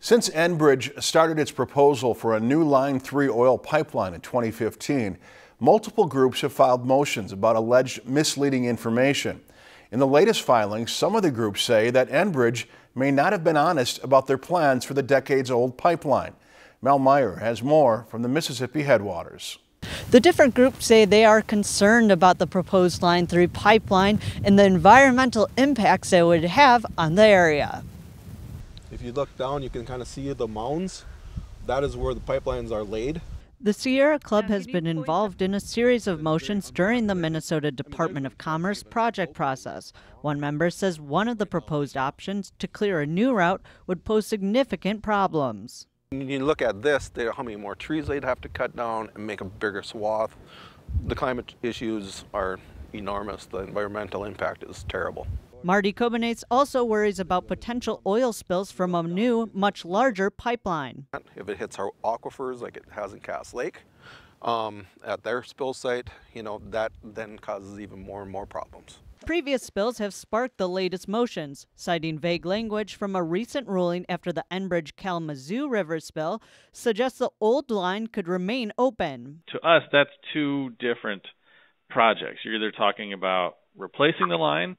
Since Enbridge started its proposal for a new Line 3 oil pipeline in 2015, multiple groups have filed motions about alleged misleading information. In the latest filings, some of the groups say that Enbridge may not have been honest about their plans for the decades-old pipeline. Mel Meyer has more from the Mississippi headwaters. The different groups say they are concerned about the proposed Line 3 pipeline and the environmental impacts it would have on the area. If you look down, you can kind of see the mounds. That is where the pipelines are laid. The Sierra Club has been involved in a series of motions during the Minnesota Department of Commerce project process. One member says one of the proposed options to clear a new route would pose significant problems. When you look at this, how many more trees they'd have to cut down and make a bigger swath. The climate issues are enormous. The environmental impact is terrible. Marty Cobenais also worries about potential oil spills from a new, much larger pipeline. If it hits our aquifers like it has in Cass Lake, um, at their spill site, you know, that then causes even more and more problems. Previous spills have sparked the latest motions, citing vague language from a recent ruling after the Enbridge Kalamazoo River spill suggests the old line could remain open. To us, that's two different projects. You're either talking about replacing the line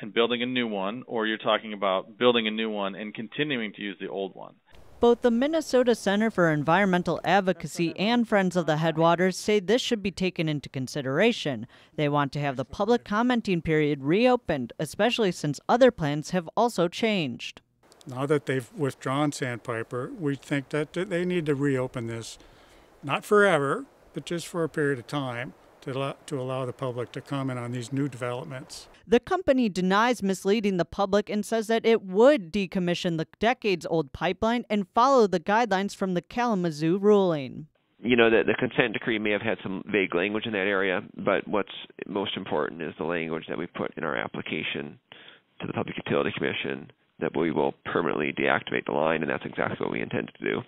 and building a new one, or you're talking about building a new one and continuing to use the old one. Both the Minnesota Center for Environmental Advocacy and Friends of the Headwaters say this should be taken into consideration. They want to have the public commenting period reopened, especially since other plans have also changed. Now that they've withdrawn Sandpiper, we think that they need to reopen this, not forever, but just for a period of time to allow, to allow the public to comment on these new developments. The company denies misleading the public and says that it would decommission the decades old pipeline and follow the guidelines from the Kalamazoo ruling. You know, the, the consent decree may have had some vague language in that area, but what's most important is the language that we put in our application to the Public Utility Commission that we will permanently deactivate the line, and that's exactly what we intend to do.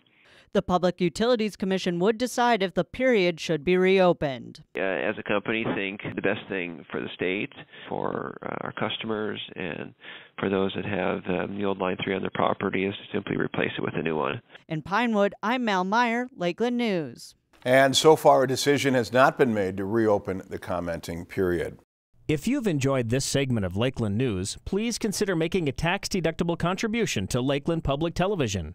The Public Utilities Commission would decide if the period should be reopened. Uh, as a company, think the best thing for the state, for uh, our customers, and for those that have um, the old Line 3 on their property is to simply replace it with a new one. In Pinewood, I'm Mal Meyer, Lakeland News. And so far, a decision has not been made to reopen the commenting period. If you've enjoyed this segment of Lakeland News, please consider making a tax-deductible contribution to Lakeland Public Television.